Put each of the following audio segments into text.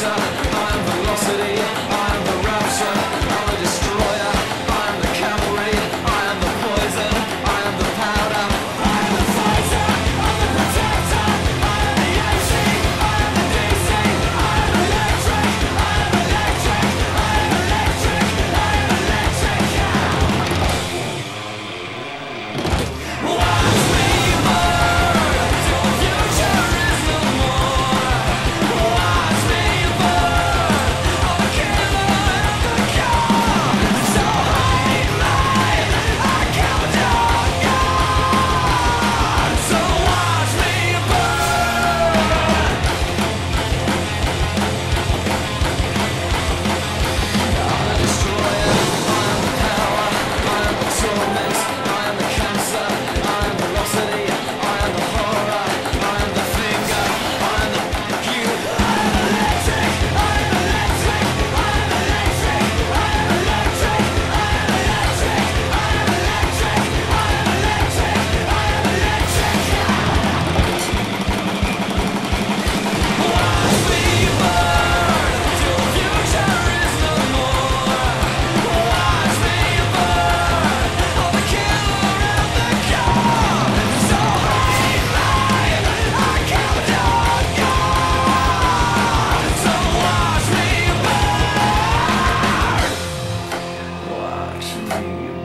time. you.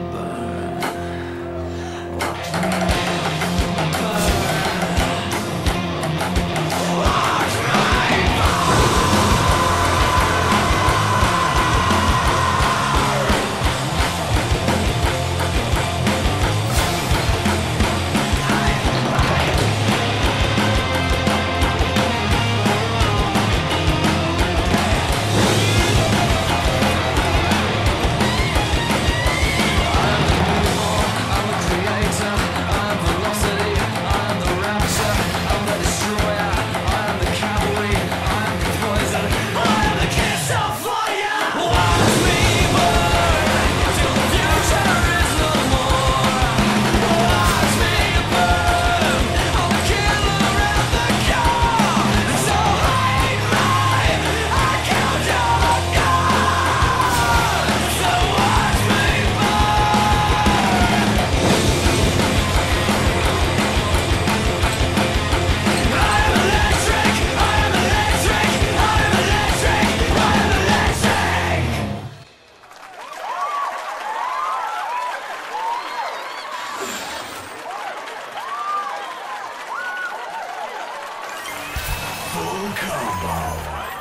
Full combo.